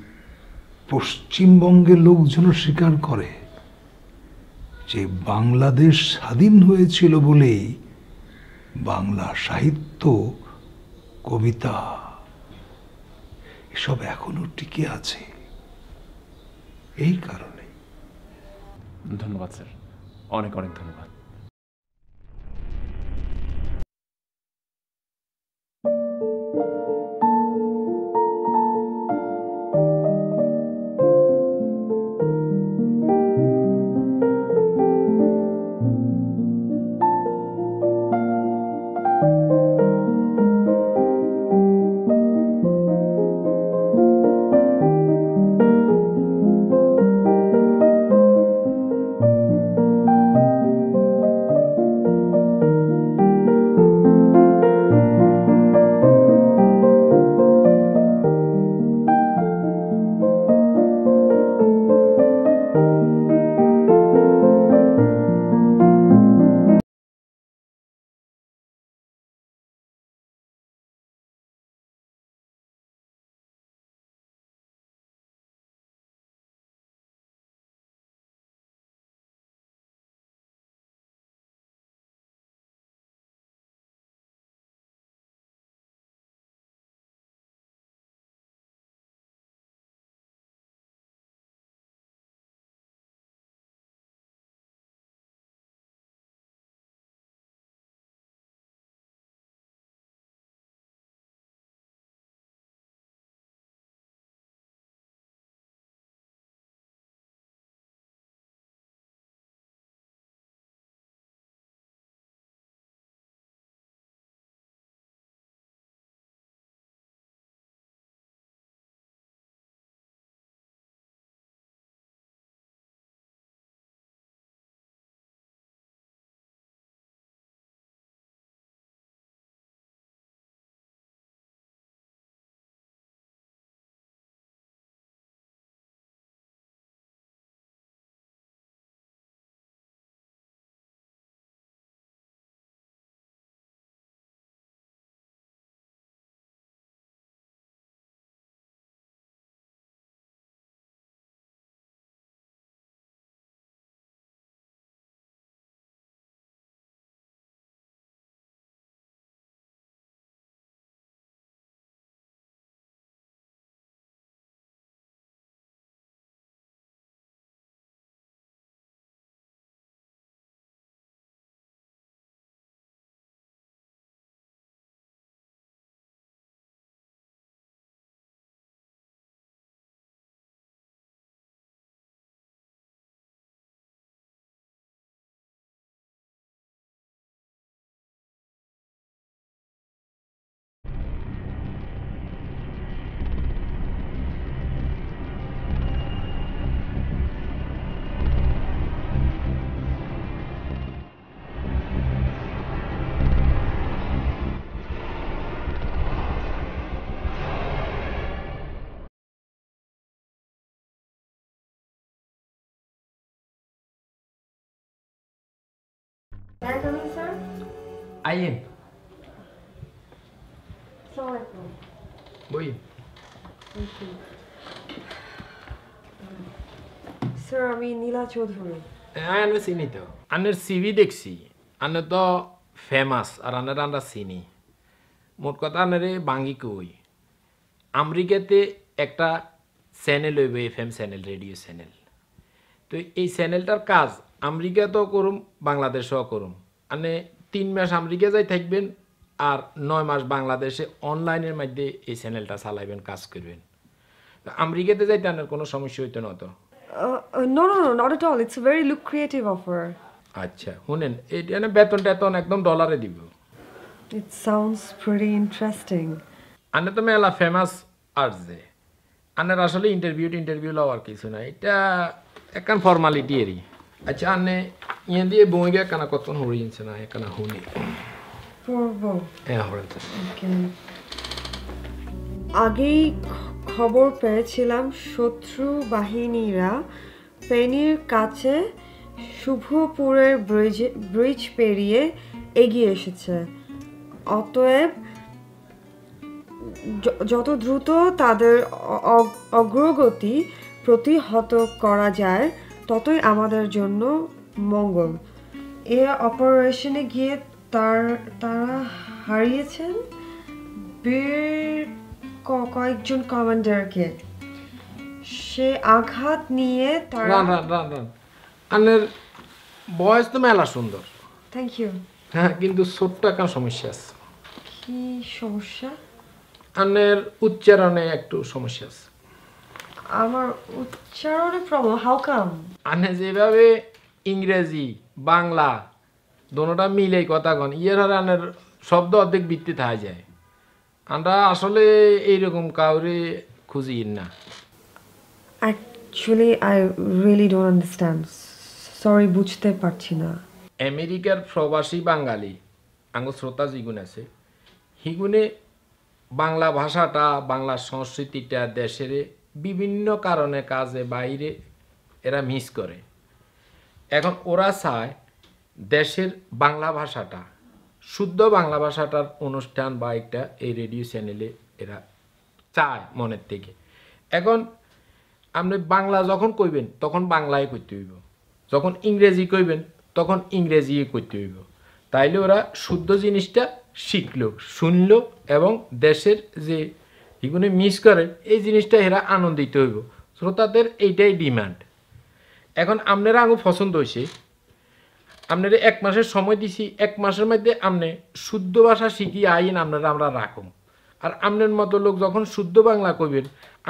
পশ্চিমবঙ্গের লোকজন স্বীকার করে যে বাংলাদেশ স্বাধীন হয়েছিল বলেই বাংলা সাহিত্য, কবিতা এসব এখনও টিকে আছে। এই কারণে ধন্যবাদ স্যার। অনেক অনেক ধন্যবাদ। Sir? Assalamualaikum. বই. স্যার আমি নীলা চৌধুরী আনে চিনি তো আনের সিভি দেখছি আনে তো ফেমাস আর আনের আমরা চিনি মোট কথা আনারে বাঙ্গি কই আমেরিকাতে একটা চ্যানেল হইব F M channel radio channel তো এই চ্যানেলটার কাজ আমেরিকাতেও করুম বাংলাদেশেও করুম। মানে তিন মাস আমেরিকা যাই থাকবেন আর নয় মাস বাংলাদেশে অনলাইনের মধ্যে এই চ্যানেলটা চালাইবেন কাজ করবেন। তো আমেরিকাতে যাইতে আনার কোনো সমস্যা হইতো না তো? No, no, no, not at all. It's a very lucrative আচ্ছা শুনেন এটা না বেতন টেতন একদম ডলারে দিব। It sounds pretty interesting. আনে তো মেলা ফেমাস আর যে আনের আসলে ইন্টারভিউ ইন্টারভিউ লওয়ার কিছু না এটা একান ফর্মালিটি এরই একানা হুনি পূর্ব হ্যাঁ হরেছে Okay. আগেই খবর পেয়েছিলাম শত্রু বাহিনীরা ফেনীর কাছে শুভপুরের ব্রিজ ব্রিজ পেরিয়ে এগিয়ে এসেছে অতএব যত দ্রুত তাদের অগ্রগতি প্রতিহত করা যায় ততই আমাদের জন্য মঙ্গল। এ অপারেশনে গিয়ে তার তারা হারিয়েছেন বীর কয়েকজন কমান্ডারকে। সে আঘাত নিয়ে তারা আনের বয়স তো মেলা সুন্দর। থ্যাংক ইউ হ্যাঁ কিন্তু ছোট্ট একটা সমস্যা আছে। কি সমস্যা? আনের উচ্চারণে একটু সমস্যা আছে। আমার উচ্চারণে প্রবলেম হাউ কাম আনে যেভাবে ইংরেজি বাংলা দোনোটা মিলে কথা কন ইয়ের আর আনের শব্দ অর্ধেক বৃত্তি থাকা যায়। আমরা আসলে এইরকম কাউরে খুঁজি না। Actually I really don't understand sorry বুঝতে পারছি না। আমেরিকার প্রবাসী বাঙালি আঙ্গ শ্রোতা যেগুণ আছে হিগুনে বাংলা ভাষাটা বাংলা সংস্কৃতিটা দেশের বিভিন্ন কারণে কাজে বাইরে এরা মিস করে। এখন ওরা চায় দেশের বাংলা ভাষাটা, শুদ্ধ বাংলা ভাষাটার অনুষ্ঠান বা একটা এই রেডিও চ্যানেলে এরা চায় মনের থেকে। এখন আপনি বাংলা যখন কইবেন, তখন বাংলায় করতে হইব। যখন ইংরেজি কইবেন, তখন ইংরেজি করতে হইব। তাইলে ওরা শুদ্ধ জিনিসটা শিখল, শুনল এবং দেশের যে এগুলো মিস করে এই জিনিসটা এরা আনন্দিত হইব। শ্রোতাদের এইটাই ডিমান্ড এখন আপনারা আঙু পছন্দ হয়েছে আপনারা এক মাসের সময় দিছি, এক মাসের মধ্যে আপনি শুদ্ধ ভাষা শিখি আইন আপনারা আমরা রাখুন আর আপনার মতো লোক যখন শুদ্ধ বাংলা কইবেন,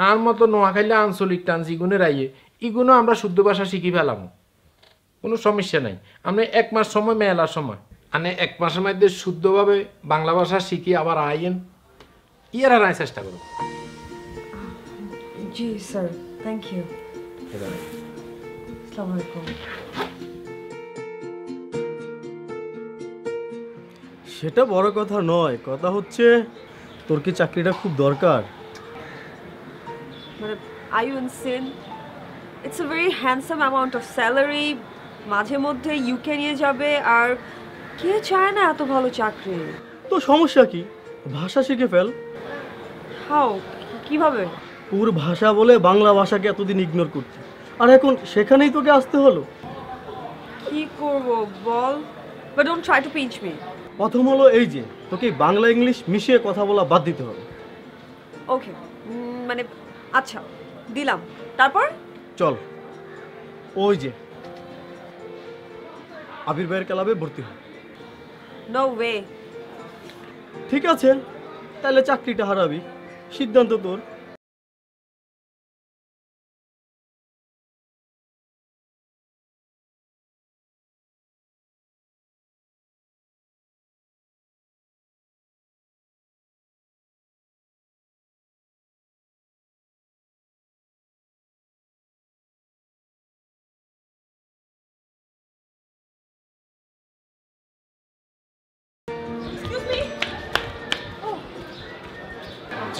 আর মতো নোয়াখালী আঞ্চলিক টান যেগুনের রাইয়ে এগুলো আমরা শুদ্ধ ভাষা শিখি ফেলাম। কোনো সমস্যা নাই। আপনি এক মাস সময় মেলার সময়। আপনি এক মাসের মধ্যে শুদ্ধভাবে বাংলা ভাষা শিখি আবার আইয়েন। ইয়ার আর চেষ্টা করুন জি স্যার থ্যাংক ইউ আসসালামু আলাইকুম। সেটা বড় কথা নয় কথা হচ্ছে তোর কি চাকরিটা খুব দরকার? মানে I you insane it's a very handsome amount of salary মাঝে মধ্যে ইউকে নিয়ে যাবে আর কে চায় না এত ভালো চাকরি? তো সমস্যা কি? ভাষা শিখে ফেল। হাও কীভাবে? পুর ভাষা বলে বাংলা ভাষাকে এতদিন ইগনোর করছি। আর এখন সেখানেই তোকে আসতে হলো। কি করব বল? But don't try to pinch me প্রথম হলো এই যে তোকে বাংলা ইংলিশ মিশিয়ে কথা বলা বাদ দিতে হবে। ওকে মানে আচ্ছা দিলাম। তারপর? চল। ওই যে আবির ভাইয়ের ক্লাবে ভর্তি হয় নো ওয়ে ঠিক আছে তাহলে চাকরিটা হারাবি। সিদ্ধান্ত তোর।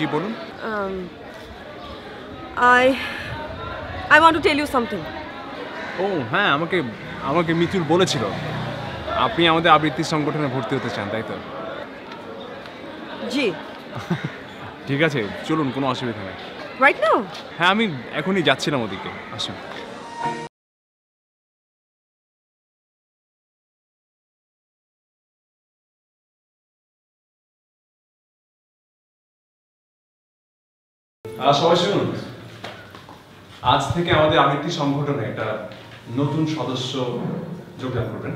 জি বলুন। I I want to tell you something ও হ্যাঁ আমাকে আমাকে মিতুল বলেছিল। আপনি আমাদের আবৃত্তি সংগঠনে ভর্তি হতে চান তাই তো? জি। ঠিক আছে চলুন কোনো অসুবিধা নেই। রাইট নাও হ্যাঁ আমি এখনই যাচ্ছিলাম ওদিকে আসুন। সবাই শুনুন। আজ থেকে আমাদের আবৃত্তি সংগঠনে একটা নতুন সদস্য যোগদান করবেন।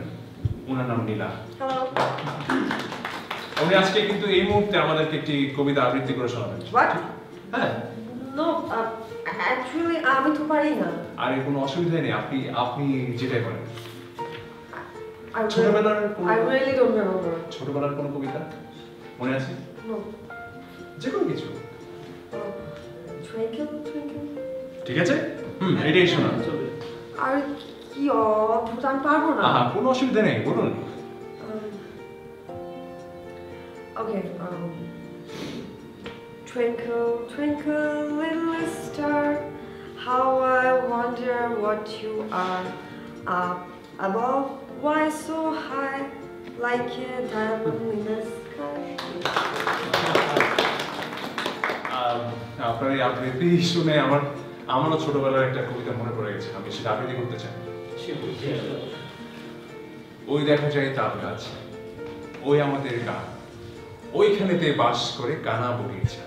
ওনার নাম নীলা। উনি আজকে কিন্তু এই মুহূর্তে আমাদেরকে একটি কবিতা আবৃত্তি করে শোনাবেন। হ্যাঁ। নো অ্যাকচুয়ালি আমি তো পারি না। আর কোনো অসুবিধা নেই আপনি আপনি যেটাই করেন ছোটবেলার. ছোটবেলার কোনো কবিতা মনে আছে. যে কোনো কিছু. ঠিক আছে হুম এটাই শোনা আর কি অদ্ভুত আমি পারবো না আহা কোনো অসুবিধা নেই বলুন Um, okay. Um, twinkle, twinkle, little star, how I wonder what you are. Up above, why so high, like a diamond in the sky. আপনার এই আবৃত্তি শুনে আমার আমারও ছোটবেলার একটা কবিতা মনে পড়ে গেছে আমি সেটা আবৃত্তি করতে চাই। ওই দেখা যায় তাল গাছ ওই আমাদের গান ওইখানেতে বাস করে কানা বগিচা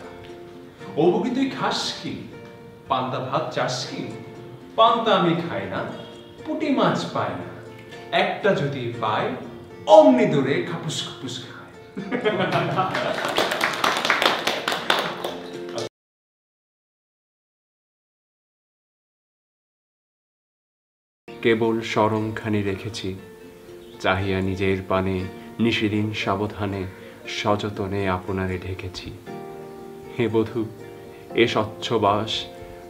ও বগি তুই খাস কি? পান্তা ভাত চাস কি? পান্তা আমি খাই না পুঁটি মাছ পাই না একটা যদি পাই অমনি দূরে খাপুস খাপুস খায়। কেবল স্মরণখানি রেখেছি, চাহিয়া নিজের পানে নিশিদিন সাবধানে সযতনে আপনারে ঢেকেছি। হে বধূ, এ স্বচ্ছ বাস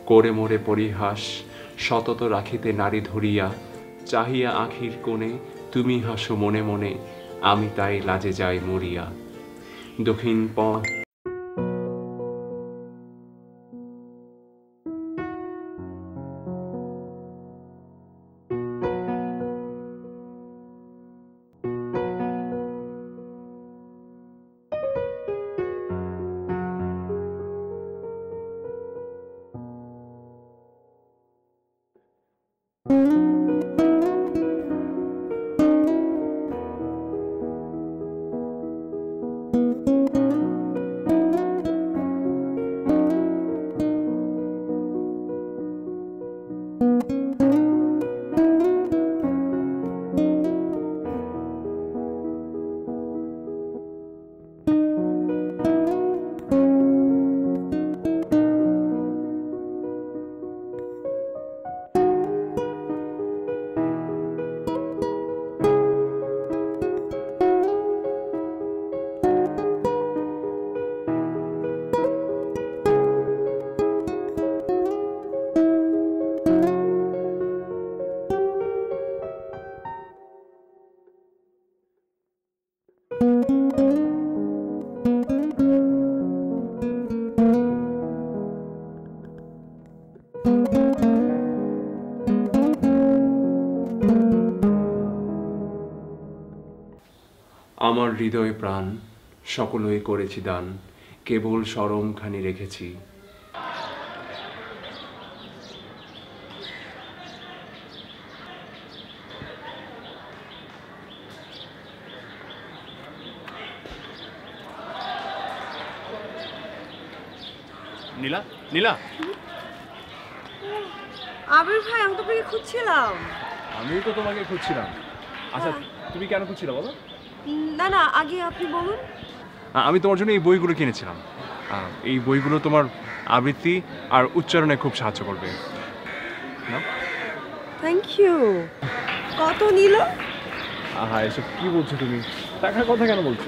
করে মোরে পরিহাস, সতত রাখিতে নারী ধরিয়া, চাহিয়া আখির কোণে তুমি হাসো মনে মনে, আমি তাই লাজে যাই মরিয়া। দক্ষিণ পথ আমার হৃদয় প্রাণ সকলই করেছি দান কেবল সরমখানি রেখেছি। নীলা নীলা। আবির ভাই আমি তো খুঁজছিলাম। আমিও তো তোমাকে খুঁজছিলাম। আচ্ছা তুমি কেন খুঁজছিলে বলো? উম, না না আগে আপনি বলুন। আমি তোমার জন্য এই বইগুলো কিনেছিলাম। এই বইগুলো তোমার আবৃত্তি আর উচ্চারণে খুব সাহায্য করবে। থ্যাংক ইউ কত নিল? আহা এসব কি বলছো তুমি? টাকার কথা কেন বলছো?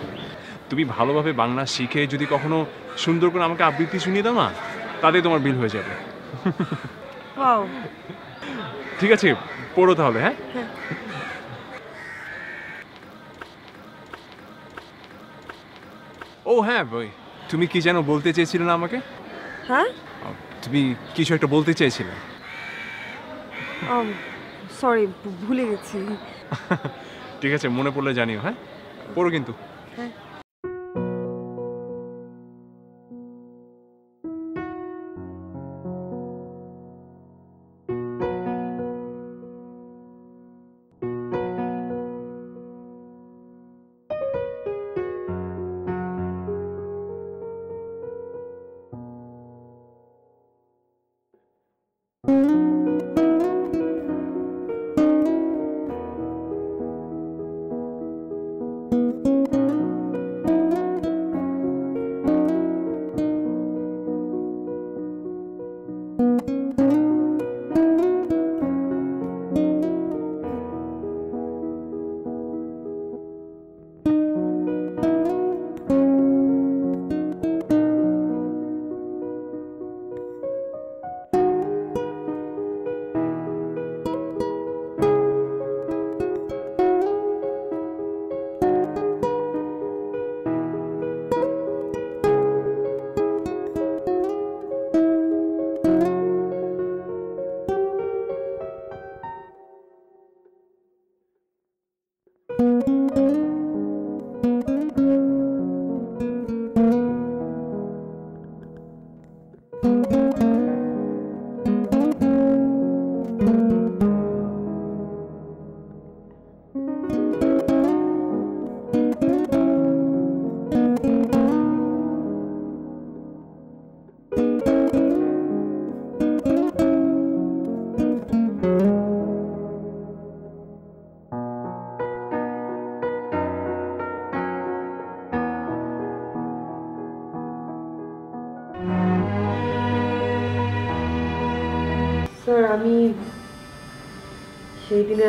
তুমি ভালোভাবে বাংলা শিখে যদি কখনো সুন্দর করে আমাকে আবৃত্তি শুনিয়ে দাও না তাতেই তোমার বিল হয়ে যাবে। ঠিক আছে পড়ো তাহলে হ্যাঁ। ও হ্যাঁ বই তুমি কি যেন বলতে চেয়েছিলে না আমাকে? হ্যাঁ? তুমি কিছু একটা বলতে চেয়েছিলে। সরি ভুলে গেছি। ঠিক আছে মনে পড়লে জানিও হ্যাঁ? পড়ো কিন্তু। হ্যাঁ।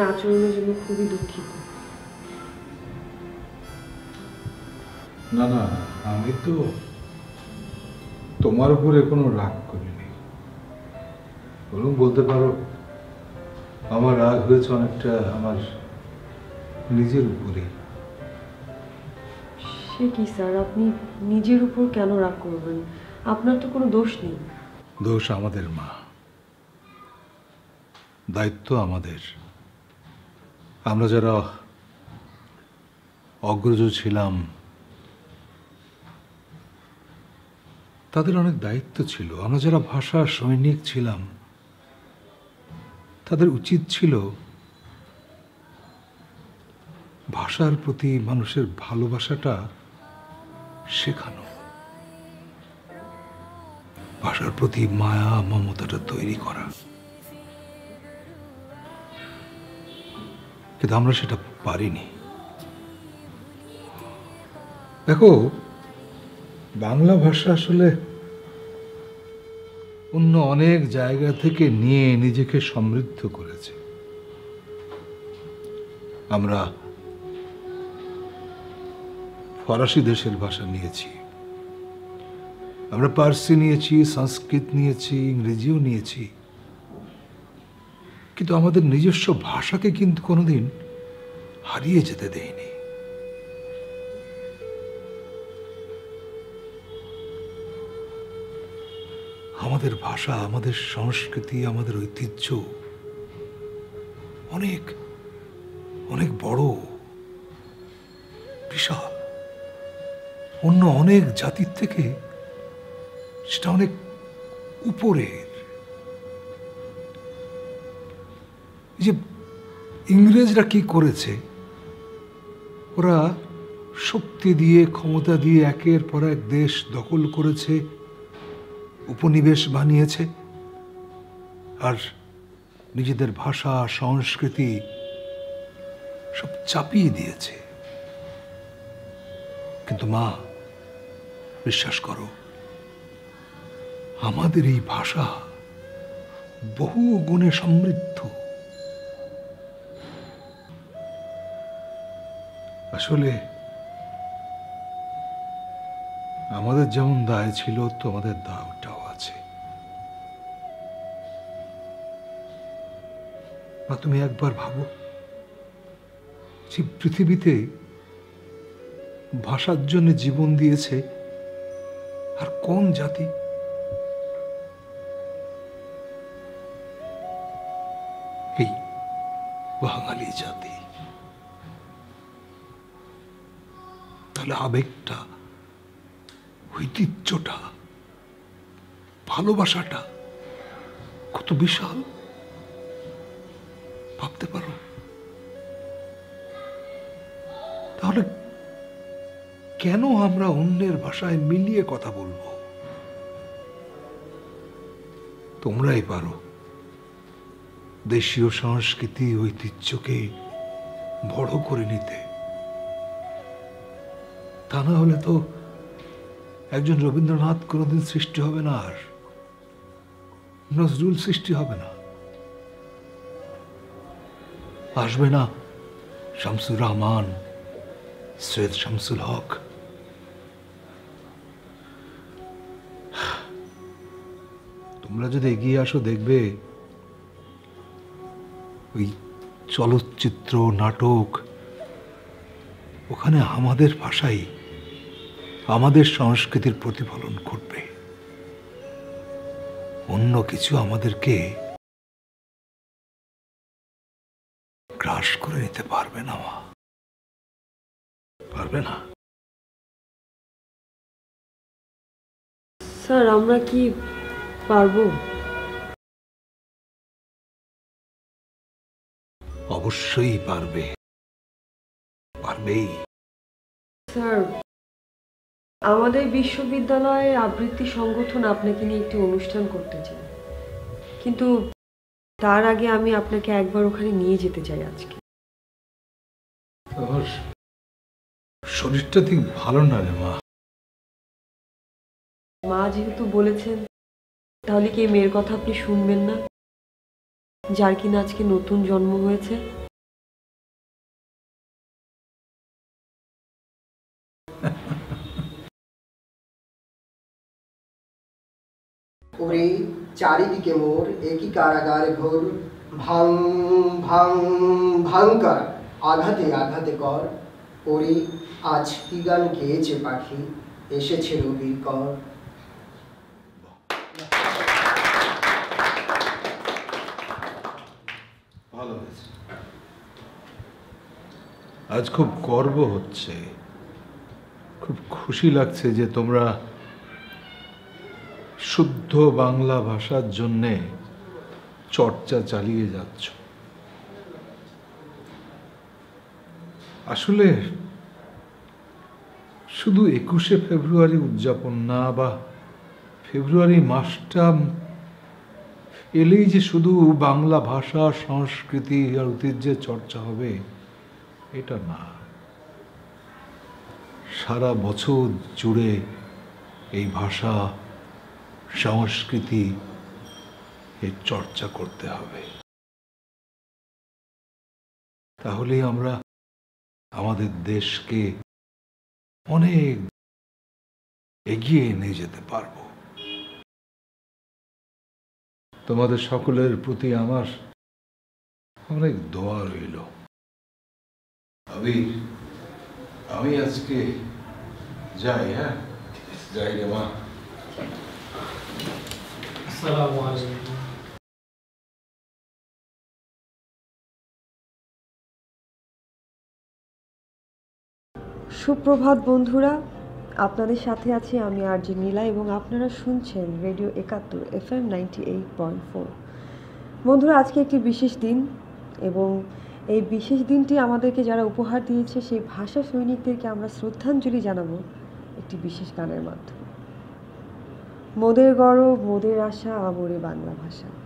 দিনের আচরণের জন্য খুবই দুঃখিত। না না আমি তো তোমার উপরে কোনো রাগ করিনি। বরং বলতে পারো আমার রাগ হয়েছে অনেকটা আমার নিজের উপরে সে কি স্যার? আপনি নিজের উপর কেন রাগ করবেন? আপনার তো কোনো দোষ নেই। দোষ আমাদের মা। দায়িত্ব আমাদের। আমরা যারা অগ্রজ ছিলাম, তাদের অনেক দায়িত্ব ছিল। আমরা যারা ভাষা সৈনিক ছিলাম, তাদের উচিত ছিল ভাষার প্রতি মানুষের ভালোবাসাটা শেখানো। ভাষার প্রতি মায়া, মমতাটা তৈরি করা। কিন্তু আমরা সেটা পারিনি। দেখো, বাংলা ভাষা আসলে অন্য অনেক জায়গা থেকে নিয়ে নিজেকে সমৃদ্ধ করেছে। আমরা ফরাসি দেশের ভাষা নিয়েছি। আমরা পার্সি নিয়েছি, সংস্কৃত নিয়েছি, ইংরেজিও নিয়েছি। কিন্তু আমাদের নিজস্ব ভাষাকে কিন্তু কোনোদিন হারিয়ে যেতে দেয়নি। আমাদের ভাষা, আমাদের সংস্কৃতি, আমাদের ঐতিহ্য অনেক অনেক বড়, বিশাল। অন্য অনেক জাতির থেকে সেটা অনেক উপরের যে ইংরেজরা কি করেছে? ওরা শক্তি দিয়ে, ক্ষমতা দিয়ে একের পর এক দেশ দখল করেছে, উপনিবেশ বানিয়েছে, আর নিজেদের ভাষা, সংস্কৃতি সব চাপিয়ে দিয়েছে। কিন্তু মা, বিশ্বাস করো, আমাদের এই ভাষা বহু গুণে সমৃদ্ধ। আসলে আমাদের যেমন দায় ছিল, তোমাদের দায়টাও আছে। বা তুমি একবার ভাবো, যে পৃথিবীতে ভাষার জন্য জীবন দিয়েছে আর কোন জাতি তাহলে আবেগটা ঐতিহ্যটা, ভালোবাসাটা কত বিশাল। ভাবতে পারো। তাহলে কেন আমরা অন্যের ভাষায় মিলিয়ে কথা বলব? তোমরাই পারো। দেশীয় সংস্কৃতি, ঐতিহ্যকে বড় করে নিতে। তা না হলে তো একজন রবীন্দ্রনাথ কোনোদিন সৃষ্টি হবে না আর নজরুল সৃষ্টি হবে না। আসবে না শামসুর রহমান, সৈয়দ শামসুল হক। তোমরা যদি এগিয়ে আসো, দেখবে ওই চলচ্চিত্র, নাটক, ওখানে আমাদের ভাষাই আমাদের সংস্কৃতির প্রতিফলন ঘটবে। অন্য কিছু আমাদেরকে গ্রাস করে নিতে পারবে না মা। পারবে না? স্যার আমরা কি পারব? অবশ্যই পারবে। পারবেই। স্যার আমাদের বিশ্ববিদ্যালয়ে আবৃত্তি সংগঠন আপনাকে নিয়ে একটি অনুষ্ঠান করতে চায় কিন্তু তার আগে আমি আপনাকে একবার ওখানে নিয়ে যেতে চাই আজকে। শরীরটা ঠিক ভালো না রে মা। মা যেহেতু বলেছেন তাহলে কি এই মেয়ের কথা আপনি শুনবেন না? যার কিনা আজকে নতুন জন্ম হয়েছে। ওরে চারিদিকে মোর একই কারাগার ঘোর। ভাং ভাং, ভাঙ্কার, আঘাতে আঘাতে কর। ওরে, আজ কি গান গেয়েছে পাখি? এসেছে রবির কর। আজ খুব গর্ব হচ্ছে। খুব খুশি লাগছে যে তোমরা শুদ্ধ বাংলা ভাষার জন্যে চর্চা চালিয়ে যাচ্ছ। আসলে শুধু একুশে ফেব্রুয়ারি উদযাপন না, বা ফেব্রুয়ারি মাসটা এলেই যে শুধু বাংলা ভাষা, সংস্কৃতি আর ঐতিহ্যের চর্চা হবে, এটা না। সারা বছর জুড়ে এই ভাষা সংস্কৃতি এর চর্চা করতে হবে। তাহলেই আমরা আমাদের দেশকে অনেক এগিয়ে নিয়ে যেতে পারব। তোমাদের সকলের প্রতি আমার অনেক দোয়া রইল। আমি আমি আজকে যাই হ্যাঁ? যাই রে মা। সুপ্রভাত বন্ধুরা, আপনাদের সাথে আছি আমি আরজি নীলা এবং আপনারা শুনছেন radio Ekattor F M ninety eight point four. বন্ধুরা, আজকে একটি বিশেষ দিন এবং এই বিশেষ দিনটি আমাদেরকে যারা উপহার দিয়েছে, সেই ভাষা সৈনিকদেরকে আমরা শ্রদ্ধাঞ্জলি জানাব একটি বিশেষ গানের মাধ্যমে। মোদের গর্ব মোদের আশা আমরে বাংলা ভাষা।